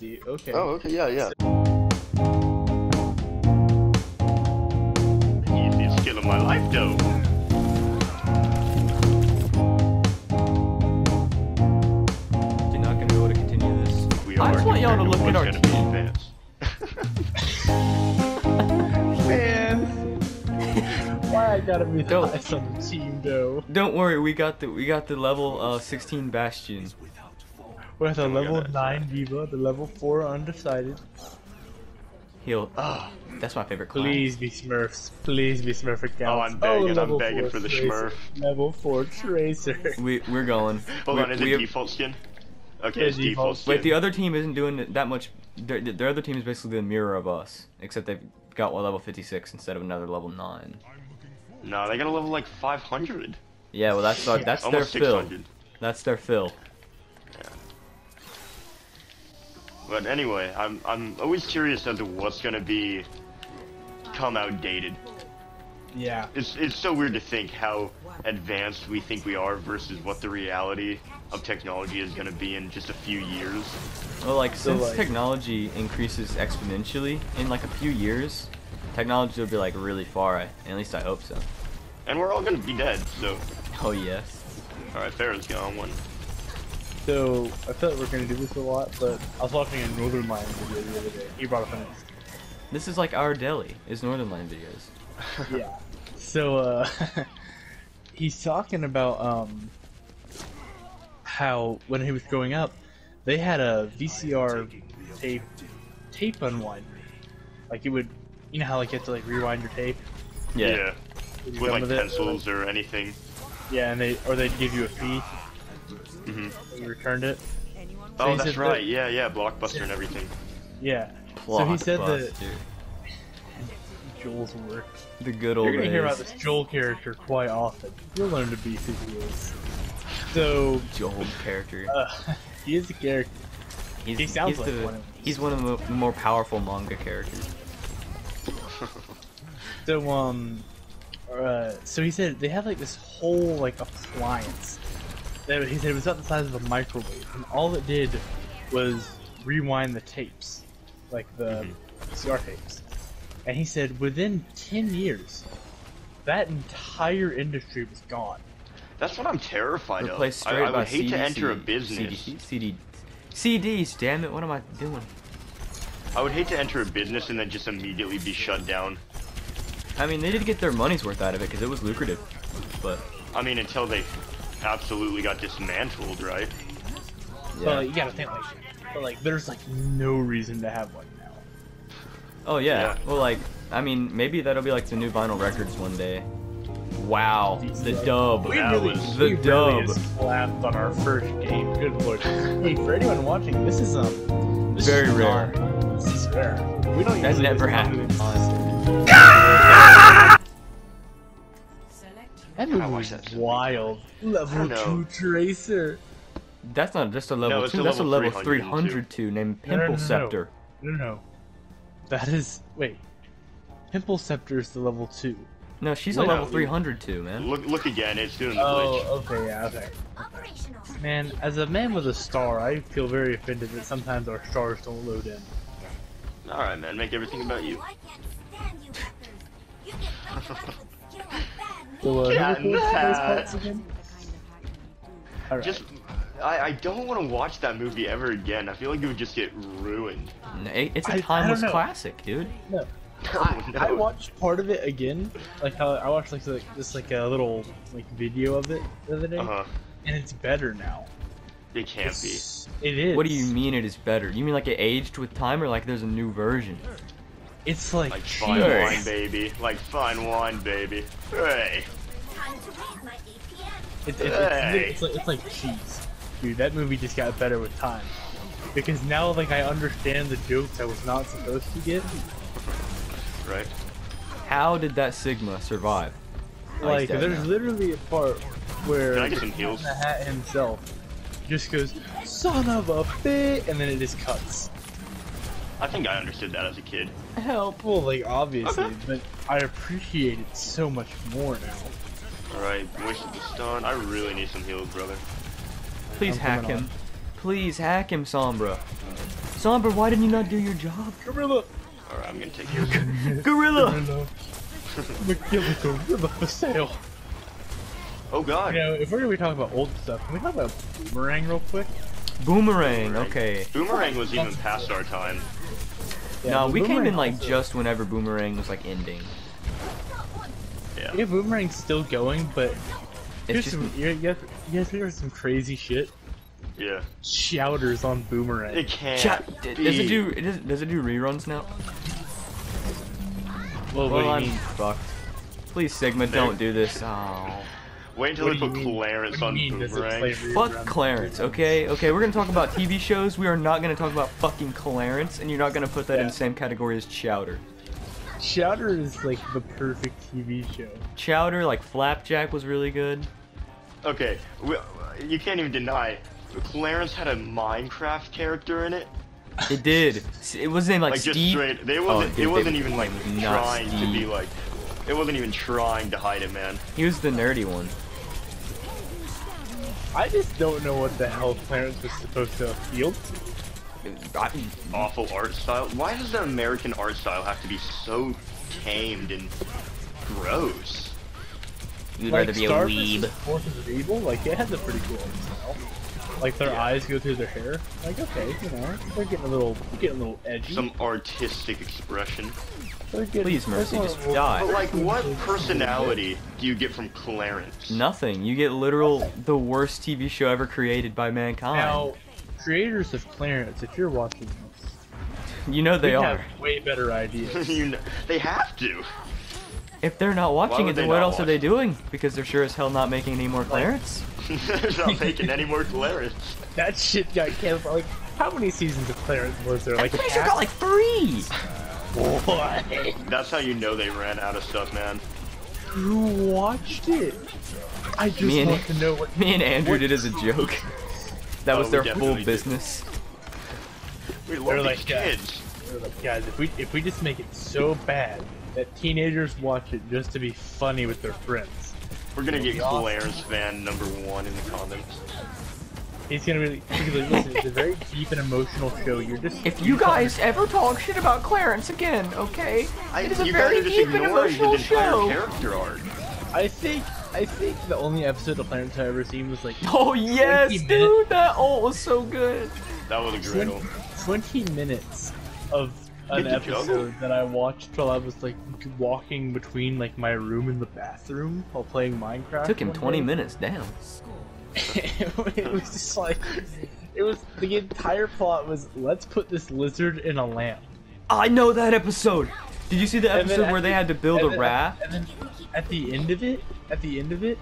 the okay. Oh, okay, yeah, yeah. Easiest skill of my life, though. You're not gonna be able to continue this. We I are just want y'all to look at what's our gonna be team. advanced. Man, why I gotta be the Don't- on the team though? Don't worry, we got the we got the level uh 16 Bastion. With a my level goodness. nine D.Va, the level four undecided. He'll. Ah, That's my favorite class. Please be Smurfs. Please be Smurf accounts. Oh, I'm begging, I'm begging for the Tracer. Smurf. Level four Tracer. We we're going. hold we, on, is we it have- default skin? Okay, Yeah, it's default default. skin. Wait, the other team isn't doing that much. Their, their other team is basically the mirror of us, except they've got one level 56 instead of another level 9. No, they got a level like 500. Yeah, well that's our, that's their Almost fill. That's their fill. But anyway, I'm I'm always curious as to what's gonna be come outdated. Yeah. It's it's so weird to think how advanced we think we are versus what the reality of technology is gonna be in just a few years. Well, like So, since like- technology increases exponentially in like a few years, technology will be like really far. At least I hope so. And we're all gonna be dead, so Oh yes. alright, Pharah's gone one. So I feel like we're gonna do this a lot, but I was watching a Northern Lion video the other day. He brought up an This is like our daily. Is Northern Lion videos. yeah. So uh he's talking about um how when he was growing up, they had a VCR tape tape unwinder. Like it would you know how like you have to like rewind your tape? Yeah. Did you With done like it? pencils or anything. Yeah, and they or they'd give you a fee hmm when you returned it. Oh, he that's right. that- Yeah, yeah, Blockbuster and everything. Yeah. So he said that Blockbuster. Joel's work. The good old You're gonna days. hear about this Joel character quite often. You'll learn to be who he is. So, Joel character. uh, he is a character. He's, he sounds he's like the, one of- He's one of the more powerful manga characters. So, um, uh, so he said they have like this whole like appliance. That he said it was about the size of a microwave, and all it did was rewind the tapes, like the mm-hmm. CR tapes. And he said within ten years, that entire industry was gone. That's what I'm terrified Replaced of. I, straight I by would hate to CDC, enter a business. CD, CD, CDs, damn it, what am I doing? I would hate to enter a business and then just immediately be shut down. I mean, they did get their money's worth out of it because it was lucrative. But, I mean, until they absolutely got dismantled, right? But like, you gotta think like, but like, there's like no reason to have one now. oh yeah. Yeah. Well, like, I mean, maybe that'll be like the new vinyl records one day. Wow, the dub. We That really, was- The we really dub. slapped on our first game. Good lord. hey, for anyone watching, this is um, this Very is rare. not- This is rare. We don't That usually never do happens. That I movie was that wild. Level two tracer. That's not just a level it's two. a That's a level level 302. 302 named No, no, no, Pimple no. Scepter. No, no, no. That is wait. Pimple Scepter is the level two. No, she's a level no. 302, man. Look, look again. It's doing the oh, glitch. Oh, okay, yeah, okay. Man, as a man with a star, I feel very offended that sometimes our stars don't load in. All right, man. Make everything about you. So, uh, Yeah, who nah. parts again? Alright. Just, I, I don't want to watch that movie ever again. I feel like it would just get ruined. It- It's I- a I don't timeless know. classic, dude. no. Oh, I, no. I watched part of it again, like how I watched like, like just like a little like video of it the other day, Uh huh. and it's better now. It can't be. It's- It is. What do you mean it is better? You mean like it aged with time, or like there's a new version? It's like, Like fine wine, baby. Like fine wine, baby. Hey. It's, it's, it's, Hey. it's, like, it's like cheese, dude. That movie just got better with time, because now like I understand the jokes I was not supposed to get. Right. How did that Sigma survive? Like dead there's now. literally a part where Can I get some the heals? The Hat himself just goes, "Son of a bitch," and then it just cuts. I think I understood that as a kid. Help! Well, like obviously, Okay. but I appreciate it so much more now. Alright, wasted the stun. I really need some heals, brother. Please I'm hack coming him. Please hack him, Sombra. Sombra, why didn't you not do your job? Gorilla. Alright, I'm gonna take you. Gorilla! Gorilla. Magilla gorilla for sale. Oh god. You know, if we're gonna be talking about old stuff, can we talk about Boomerang real quick? Boomerang, okay. Boomerang was even past our time. No, but we came in like also- just whenever Boomerang was like ending. Yeah. Yeah, Boomerang's still going, but here's It's just some, you, you guys, you guys hear some crazy shit? Yeah. Shouters on Boomerang. It can't. Chat, be. does it do does, does it do reruns now? well, what Well, do you I'm mean? fucked. Please, Sigma, There- don't do this. Oh. Wait until What they put? Clarence on do you mean, does it Boomerang. Fuck? Clarence, okay? Okay, we're gonna talk about TV shows. We are not gonna talk about fucking Clarence, and you're not gonna put that in the same category as Chowder. Chowder is like the perfect TV show. Chowder, like Flapjack, was really good. Okay, we, you can't even deny. it. Clarence had a Minecraft character in it. It did. It wasn't like, Like just Steve. straight. They Oh, wasn't. dude, it wasn't they- even like not trying to be like. It wasn't even trying to hide it, man. He was the nerdy one. I just don't know what the hell Clarence was supposed to appeal to. I- Awful art style. Why does the American art style have to be so tamed and gross? You'd like rather be a Star weeb. Forces of Evil, like it has a pretty cool art style. Like their Yeah. eyes go through their hair. Like okay, you know, they're getting a little, getting a little edgy. Some artistic expression. They're getting- Please, Mercy, just going a die. But like, what personality do you get from Clarence? Nothing. You get literal the worst TV show ever created by mankind. Now, creators of Clarence, if you're watching this, you know they are. have way better ideas. you know, they have to. If they're not watching it, then what not else are they doing? Because they're sure as hell not making any more Clarence. They're not making any more Clarence. that shit got canceled. Like, how many seasons of Clarence was there? I'm Like, pretty sure got like three. what? That's how you know they ran out of stuff, man. Who watched it? I just Me and- want to know what. Me and Andrew What- did as a joke. That Oh, was we their definitely full did. business. We love They're these like, yeah. kids. They're like, Guys, if we if we just make it so bad that teenagers watch it just to be funny with their friends, We're gonna get be awesome. Clarence fan number one in the comments. he's gonna really. He's gonna be like, listen, it's a very deep and emotional show. You're just. If you guys ever talk shit about Clarence again, okay? I, it is a very guys are just deep and emotional his show. character arc. I think I think the only episode of Clarence I've ever seen was like Oh yes, 20 dude, that ult was so good. That was a great 20, one. 20 minutes of an Did you episode that I watched while I was like walking between like my room and the bathroom while playing Minecraft. It Took him 20 day. minutes down. it was just like it was the entire plot was let's put this lizard in a lamp. I know that episode. Did you see the episode at where they the- had to build a then- raft? And then at the end of it, at the end of it,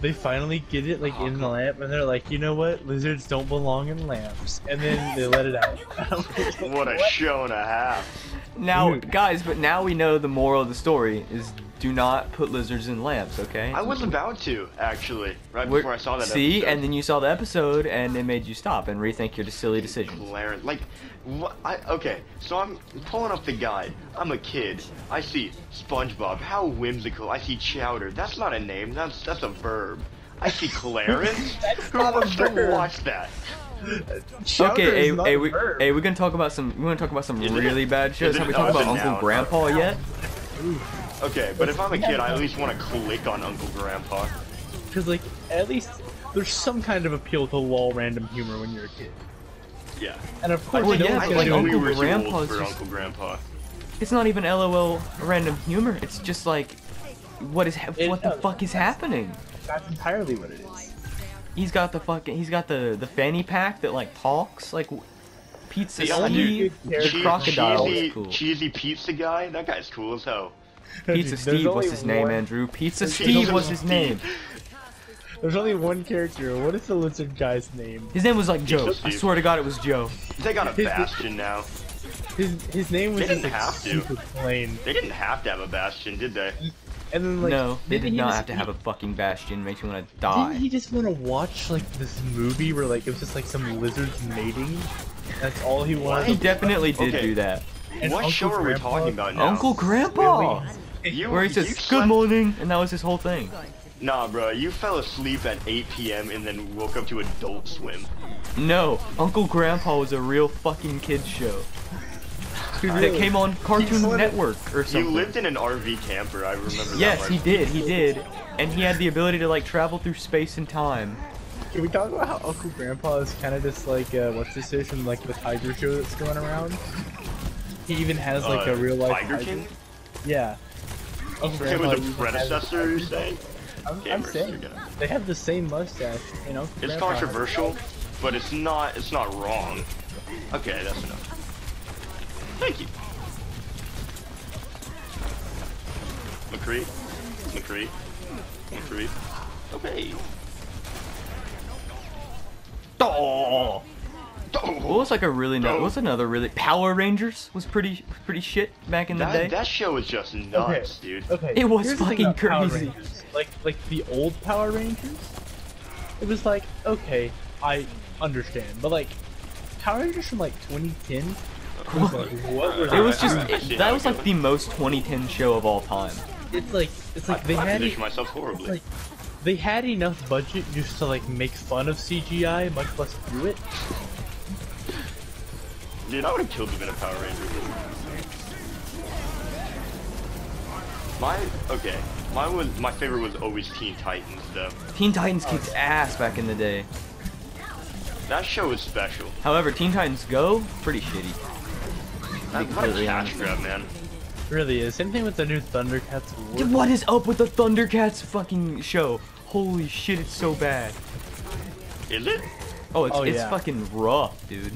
they finally get it like oh, in the lamp, and they're like, you know what, lizards don't belong in lamps, and then they let it out. I'm like, What a show and a half. Now, Dude. guys, but now we know the moral of the story is do not put lizards in lamps, okay? I was about to, actually, right We're- before I saw that See, episode. and then you saw the episode, and it made you stop and rethink your silly decisions. Clarence, like, what? I okay. So I'm pulling up the guide. I'm a kid. I see SpongeBob. How whimsical. I see Chowder. That's not a name. That's that's a verb. I see Clarence. That's Who a wants to verb. watch that? Chowder Okay, hey, hey, we, hey, we're gonna talk about some. We're gonna talk about some really bad shows. Have we talked about Uncle noun. Grandpa yet? Okay, but if I'm a kid, I at least want to click on Uncle Grandpa. Because, like, at least there's some kind of appeal to lol random humor when you're a kid. Yeah. And of course, Well, no yeah, I like think we Uncle were too for just- Uncle Grandpa. It's not even LOL random humor. It's just like, what is It- what the uh, fuck is happening? That's entirely what it is. He's got the fucking. He's got the the fanny pack that like talks like Pizza The only Steve. The crocodile cheesy, was cool. cheesy pizza guy. That guy's cool as hell. Pizza There's Steve was only his name, Andrew. Pizza Pizza Steve was his Steve. name. There's only one character. What is the lizard guy's name? His name was like Joe. I swear to God, it was Joe. They got a His- Bastion now. His his name was They just didn't like have to. super plain. They didn't have to have a Bastion, did they? And then like no, they didn't did he not just- have to have a fucking bastion. Makes me want to die. Didn't die. he just want to watch like this movie where like it was just like some lizards mating? That's all he wanted. He definitely did Okay. do that. And what Uncle show are we talking about now? Uncle Grandpa, really- You, where he says slept- "Good morning," and that was his whole thing. Nah, bro, you fell asleep at 8 p.m. and then woke up to Adult Swim. No, Uncle Grandpa was a real fucking kids show that came on Cartoon Network or You something. lived in an RV camper, I remember that Yes, he did. He did, and he had the ability to like travel through space and time. Can we talk about how Uncle Grandpa is kind of just like uh, what's this fish from like the Tiger show that's going around? He even has like Uh, a real life Tiger King? Yeah. Was Grandpa a predecessor, you're saying? I'm, I'm saying gonna- they have the same mustache, you know. It's controversial, but it's not it's not wrong. Okay, that's enough. Thank you. McCree? McCree? McCree? Okay. Oh. What Oh, was like a really no? Oh. What's another really Power Rangers was pretty pretty shit back in the day. that, that show was just nuts, dude. Okay. It was here's fucking crazy. Like like the old Power Rangers, it was like okay, I understand, but like Power Rangers from like 2010 was like what was It was just it- that was like the most 2010 show of all time. It's like it's like I, they I had position it, myself horribly. like they had enough budget just to like make fun of CGI, much less do it. Dude, I would have killed to been a Power Ranger. My okay, my was my favorite was always Teen Titans though. Teen Titans kicked uh, ass back in the day. That show was special. However, Teen Titans Go pretty shitty. That, what a completely cash honest. grab, man. Really is. Same thing with the new Thundercats. Dude, what is up with the Thundercats fucking show? Holy shit, it's so bad. Is it? Oh, it's Oh, it's yeah. fucking rough, dude.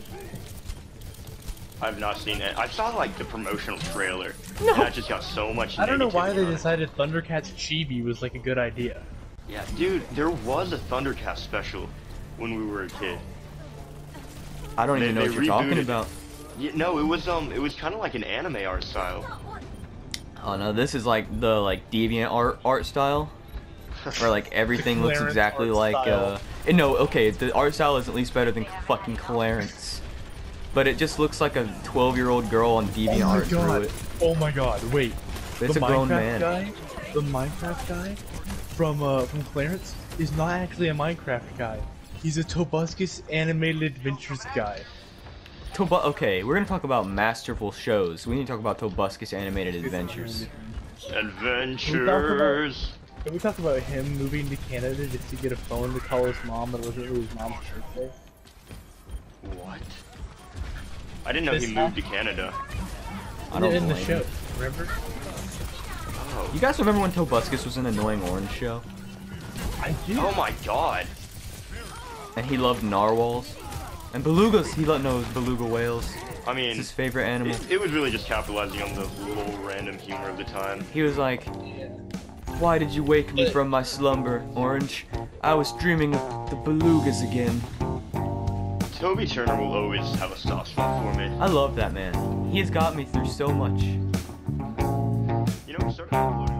I've not seen it. I saw like the promotional trailer. No. And I just got so much. I don't know why they it. decided Thundercats Chibi was like a good idea. Yeah, dude, there was a Thundercats special when we were a kid. I don't They- even know what you're talking rebooted. about. Yeah, no, it was um, it was kind of like an anime art style. Oh no, this is like the like deviant art art style, where like everything looks exactly like style. uh. eh, No, okay, the art style is at least better than fucking Clarence, but it just looks like a 12 year old girl on deviant art drew it. Oh my god, wait. It's the a grown Minecraft man. guy, the Minecraft guy from uh from Clarence is not actually a Minecraft guy. He's a Tobuscus animated adventures guy. Toba- okay, we're gonna talk about masterful shows. We need to talk about Tobuscus Animated Adventures. Adventures. Can we talk about him moving to Canada just to get a phone to call his mom that wasn't really his mom's birthday? What? I didn't know This he moved to Canada. I don't in the show, him. remember? Oh. You guys remember when Tobuscus was an annoying orange show? I do. Oh my god. And he loved narwhals. And belugas, he loved knows beluga whales. I mean, It's mean, his favorite animal. it, it was really just capitalizing on the little random humor of the time. He was like, Why did you wake me from my slumber, Orange? I was dreaming of the belugas again. Toby Turner will always have a soft spot for me. I love that man. He has got me through so much. You know, we started uploading